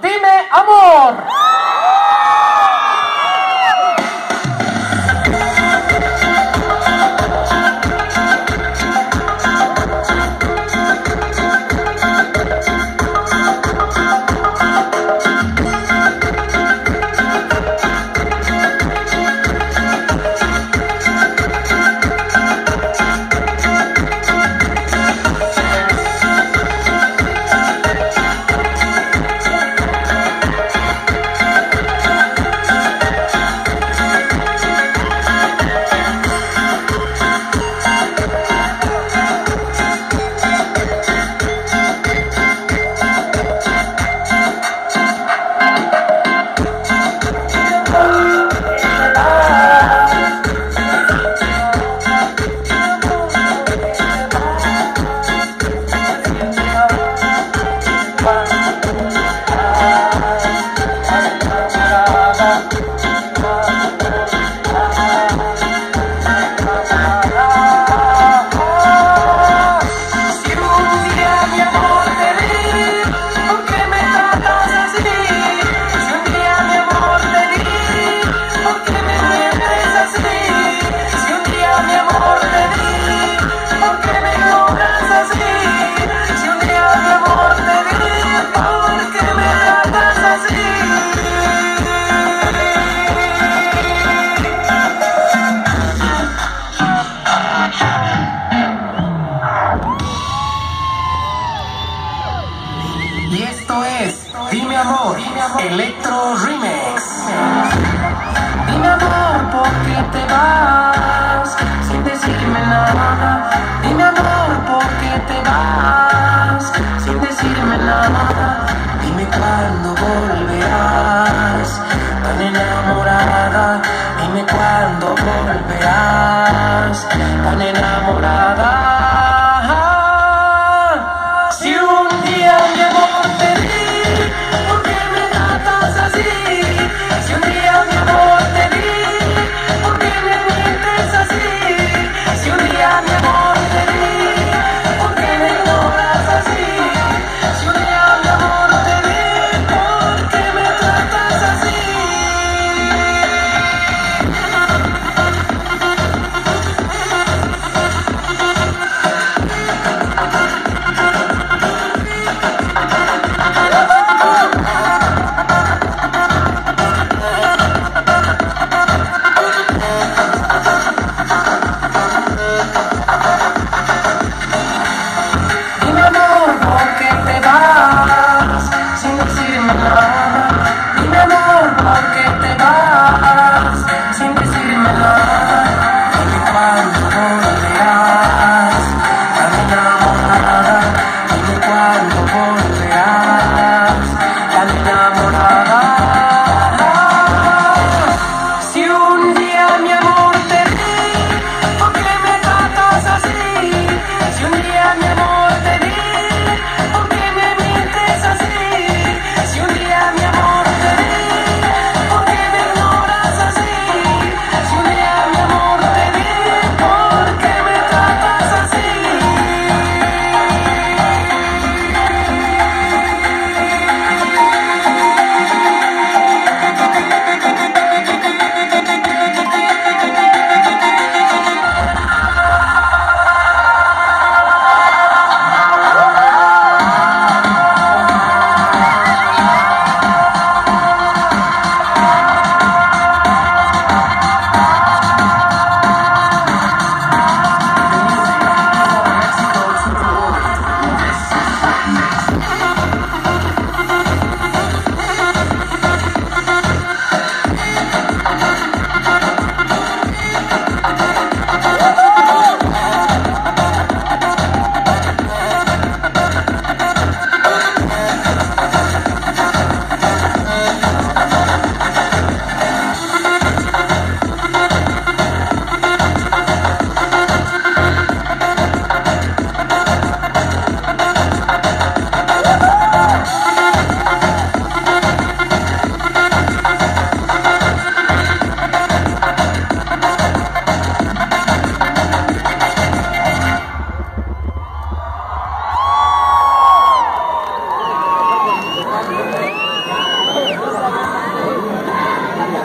Dime amor. Y esto es Dime Amor, Electro Remix. Dime amor, ¿por qué te vas sin decirme nada? Dime amor, ¿por qué te vas sin decirme nada? Dime cuándo volverás tan enamorada. Dime cuándo volverás tan enamorada.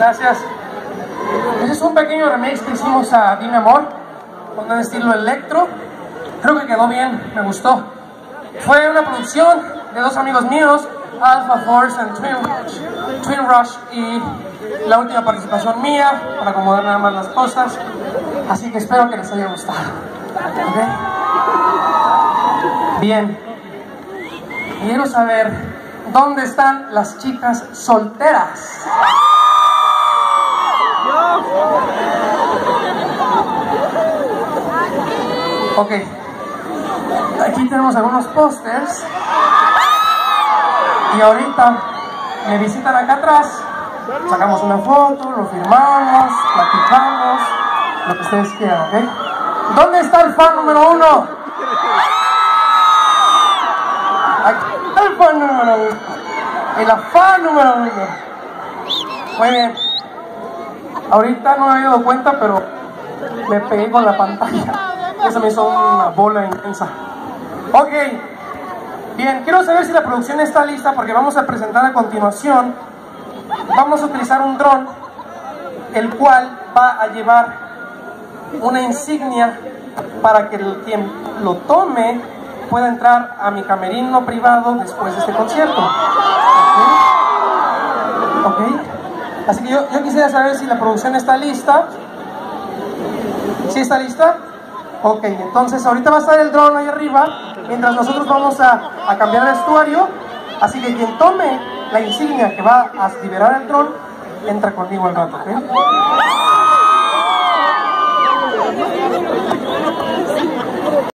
Gracias. Ese es un pequeño remix que hicimos a Dime Amor, con un estilo electro. Creo que quedó bien, me gustó. Fue una producción de dos amigos míos, Alpha Force and Twin, Rush, y la última participación mía, para acomodar nada más las cosas. Así que espero que les haya gustado. Bien. Quiero saber dónde están las chicas solteras. Ok. Aquí tenemos algunos pósters. Y ahorita me visitan acá atrás. Sacamos una foto, lo firmamos, platicamos, lo que ustedes quieran, ¿ok? ¿Dónde está el fan número uno? Aquí está el fan número uno. Y la fan número uno. Muy bien. Ahorita no me había dado cuenta, pero me pegué con la pantalla. Eso me hizo una bola inmensa. Ok. Bien, quiero saber si la producción está lista porque vamos a presentar a continuación. Vamos a utilizar un dron, el cual va a llevar una insignia para que el quien lo tome pueda entrar a mi camerino privado después de este concierto. ¿Ok? ¿Ok? Así que yo, yo quisiera saber si la producción está lista. ¿Sí está lista? Ok, entonces ahorita va a estar el dron ahí arriba, mientras nosotros vamos a, cambiar el vestuario. Así que quien tome la insignia que va a liberar el dron, entra conmigo al rato.